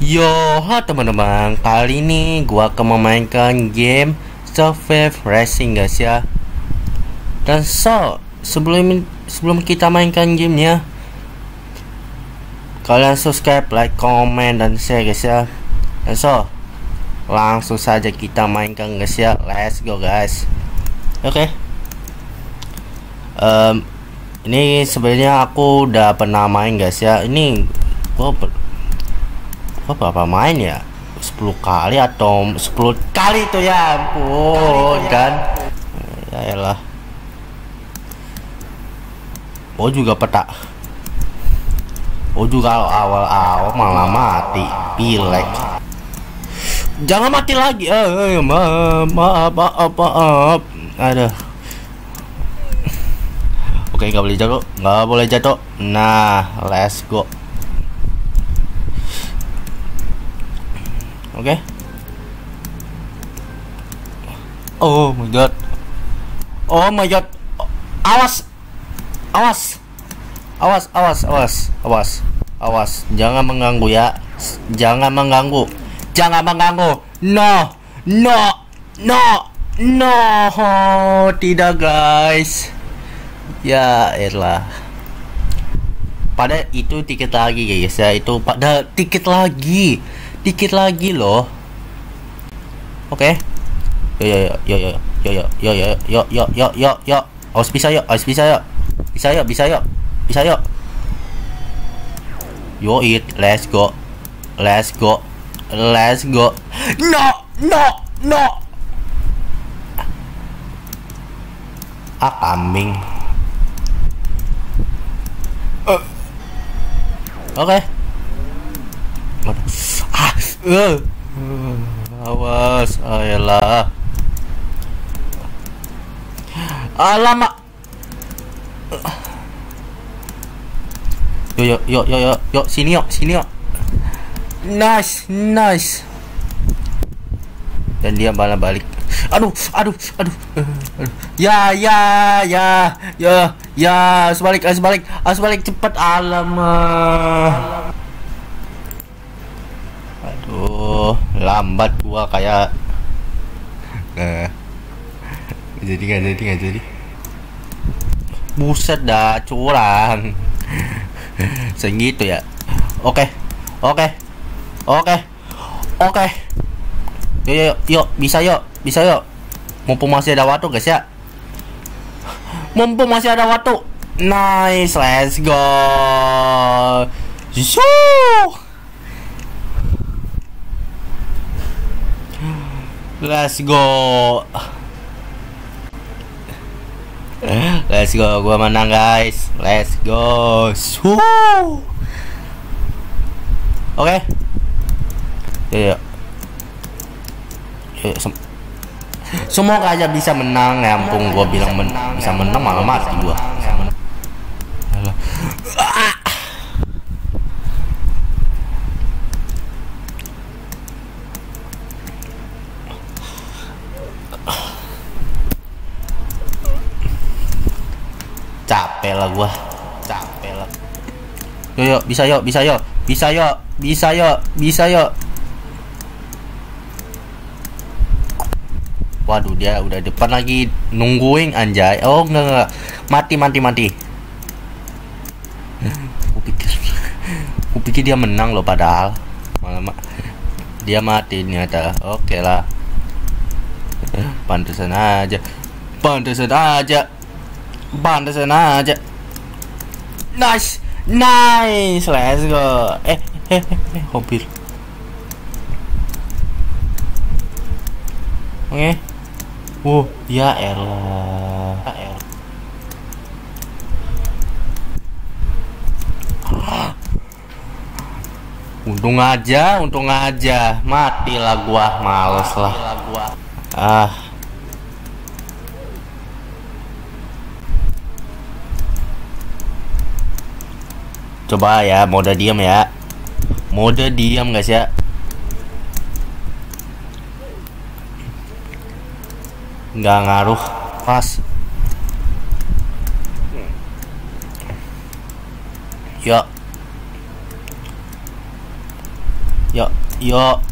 Yo, ha teman-teman, kali ini gua akan memainkan game Survive Racing guys ya. Dan so, sebelum sebelum kita mainkan gamenya, kalian subscribe, like, comment, dan share guys ya. Dan so, langsung saja kita mainkan guys ya. Let's go guys. Oke. Okay. Um, ini sebenarnya aku udah pernah main guys ya. Ini gua apa berapa main ya? 10 kali atau 10 kali itu ya ampun kan? Ya elah. Oh juga peta oh juga awal-awal malah mati pilek. Jangan mati lagi. Eh, maaf maaf maaf maaf ada. Oke nggak boleh jatuh nggak boleh jatuh. Nah let's go Oke. Okay. Oh my god. Oh my god. Awas. Awas. Awas, awas, awas, awas. Awas, jangan mengganggu ya. Jangan mengganggu. Jangan mengganggu. No. No. No. No. Tidak, guys. Ya, elah. Pada itu tiket lagi guys ya. Itu pada tiket lagi dikit lagi loh oke okay. yo yo yo yo yo yo yo yo yo yo yo yo harus bisa yuk harus bisa yuk bisa yuk bisa yuk bisa yuk yo it let's go let's go let's go no no no ah kambing uh. oke okay. Uh. Awas, ayolah. Alamak. Yo yo yo yo yo yo sini yo sini yo. Nice, nice. Dan dia malah balik. Aduh, aduh, aduh, aduh. Ya, ya, ya, ya, ya, sebalik, sebalik, sebalik cepat alamak. Lambat gua kayak nah. jadi nggak jadi nggak jadi. Buset dah curang. Segitu ya. Oke oke oke oke. Yuk yuk yuk bisa yuk bisa yuk mumpung masih ada waktu guys ya. Mumpung masih ada waktu. Nice let's go. Shoo! Let's go. Let's go. Gua menang, guys. Let's go. Oke. Okay. Ya. sem Semoga aja bisa menang ya ampun gua bilang bisa menang malah mati gua. Capek lah gua. Capek lah. Yo yo bisa yo bisa yo bisa yo bisa yo bisa yo. Waduh dia udah depan lagi nungguin anjay. Oh enggak enggak mati mati mati. Kupikir kupikir dia menang loh padahal. Malah ma dia mati ternyata. Oke okay lah. Pantesan aja. Pantesan aja Pantesan aja. Nice. Nice. Let's go. Eh, eh, eh, eh mobil. Oke. Okay. Uh, ya elah. Ya elah. Untung aja, untung aja. Matilah gua, males lah. Ah. Coba ya, mode diam ya. Mode diam guys ya. Nggak ngaruh. Pas. Yuk. Yuk. Yo.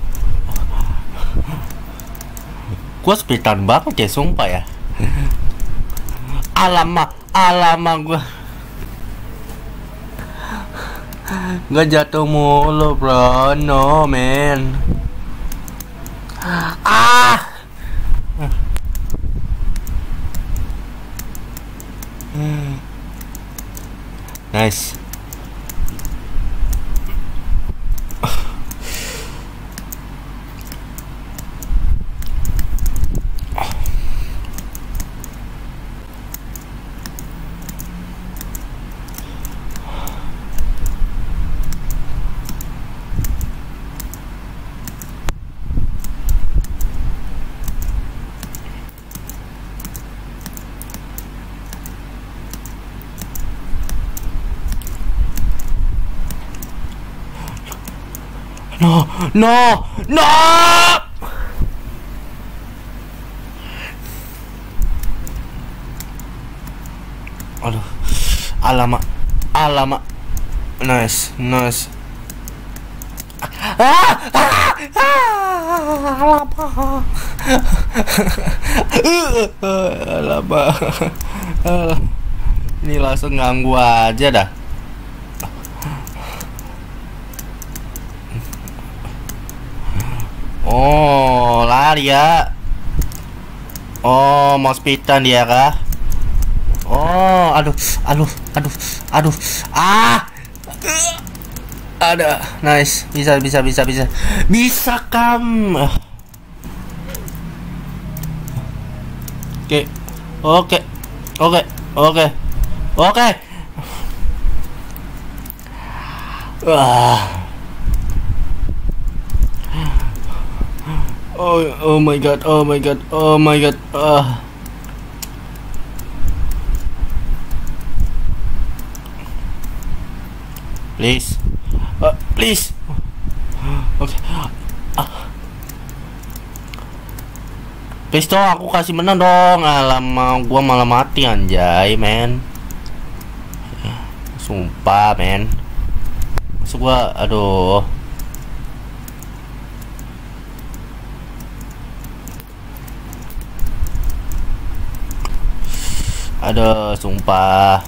Gua speedrun banget ya, sumpah ya. Alama, alama gua. Nggak jatuh mulu, bro. No, man. Ah. Nice. No, no, no! Aduh, alamak, alamak. Nice, nice. Ah, ah, ah, alamak. alamak. Ini langsung ganggu aja dah. Oh, lari ya. Oh, mau speedan dia kah? Oh, aduh, aduh, aduh, aduh. Ah. Ada, nice. Bisa, bisa, bisa, bisa. Bisa kam. Oke. Oke. Oke. Oke. Oke. Wah. Oh, oh my god, oh my god, oh my god. Uh. Please. Uh, please. Oke. Okay. Ah. Please aku kasih menang dong. Alamak, gua malah mati anjay, men. Sumpah, men. Masuk gua, aduh. Aduh, sumpah.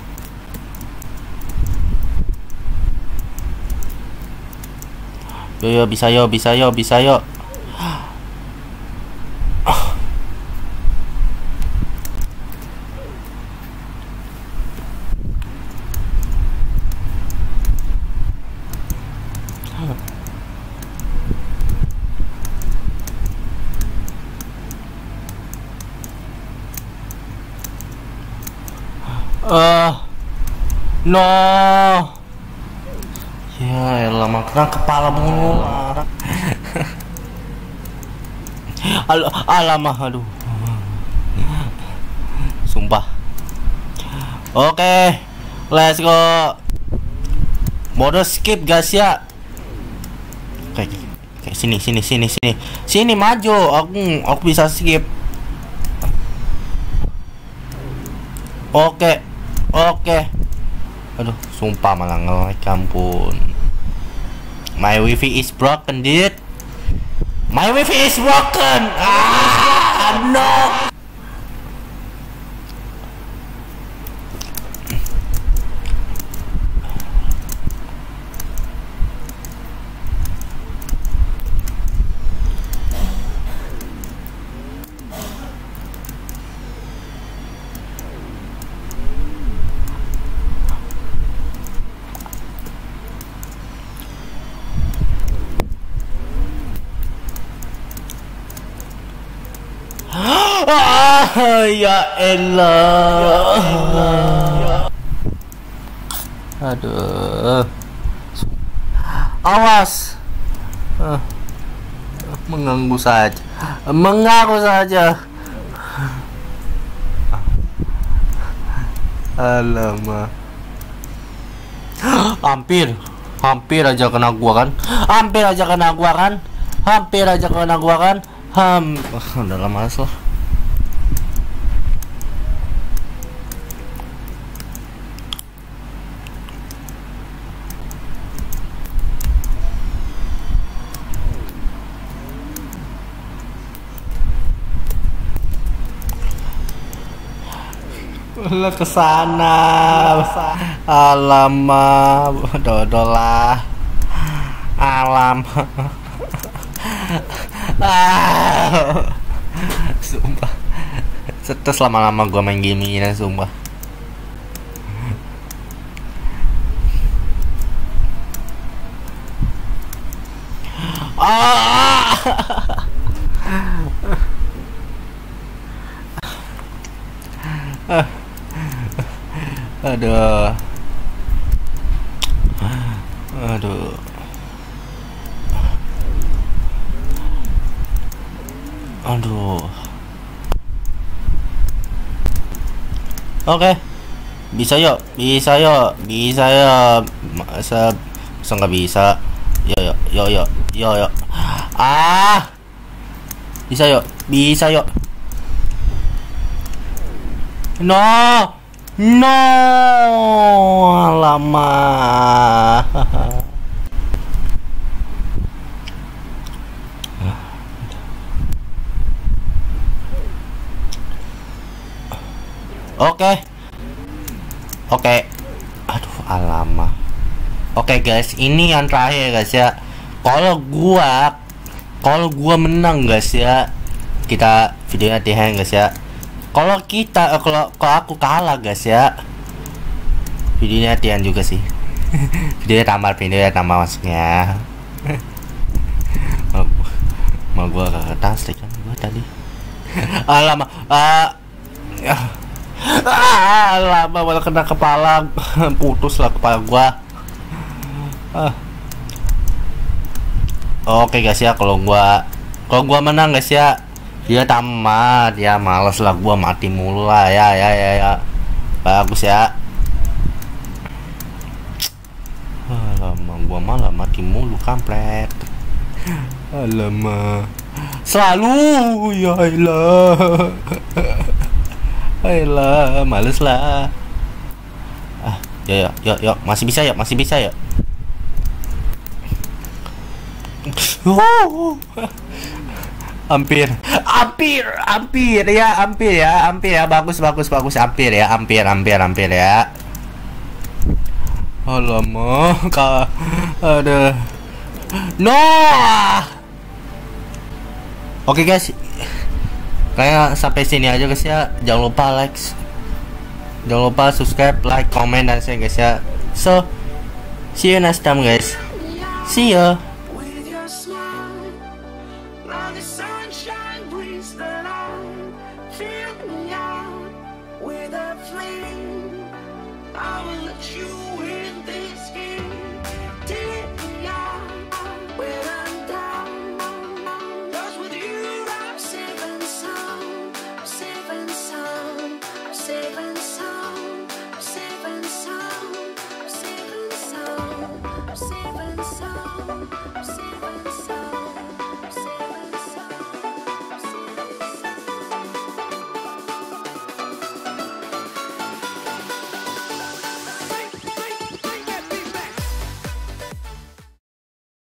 Yo yo bisa yo, bisa yo, bisa yo. Eh, no. Ya elah makna kepala mulu. Al alamah aduh. Sumpah. Oke. Let's go. Mode skip guys ya. Oke, oke sini sini sini sini. Sini maju. Aku aku bisa skip. Oke. Oke. Aduh, sumpah malah nge ampun. My wifi is broken, dude. My wifi is broken. Ah, no. Ah, ya elah. Aduh. Awas. Ah. Mengganggu saja. Mengganggu saja. Alamak. Hampir. Hampir aja kena gua kan. Hampir aja kena gua kan. Hampir aja kena gua kan. Ham, udah lama lah. Lo ke sana Alamak Dodolah Alam. Ah. Sumpah. Setes lama-lama gue main game ini sumpah. Ah! Aduh. Aduh. Aduh. Oke. Bisa yuk, bisa yuk, bisa yuk. Masa masa nggak bisa? Yo yo yo yo yo yo. Ah. Bisa yuk, bisa yuk. No. No. Lama. Oke. Oke. Aduh, alama. Oke guys, ini yang terakhir guys ya. Kalau gua kalau gua menang guys ya, kita videonya di hang guys ya. Kalau kita eh, kalau kalau aku kalah guys ya. Videonya Tian juga sih. videonya tambah videonya tambah masuknya. mau, gua ke translate kan gua tadi. Alamak. Uh, ah, lama malah kena kepala putus lah kepala gua ah. oke guys ya kalau gua kalau gua menang guys ya dia tamat. Ya males lah gua mati mulu lah. Ya ya ya ya. Bagus ya. Lama gua malah mati mulu kampret. Lama selalu. Ya ilah. Ayolah, males lah. Ah, ya ya, ya, ya, masih bisa ya, masih bisa ya. Oh, hampir, hampir, hampir ya, hampir ya, hampir ya, bagus, bagus, bagus, hampir ya, hampir, hampir, hampir ya. Alamak, kak, ada. No. Oke guys, kayak sampai sini aja guys ya. Jangan lupa like. Jangan lupa subscribe like comment dan share guys ya. So see you next time guys. See ya. you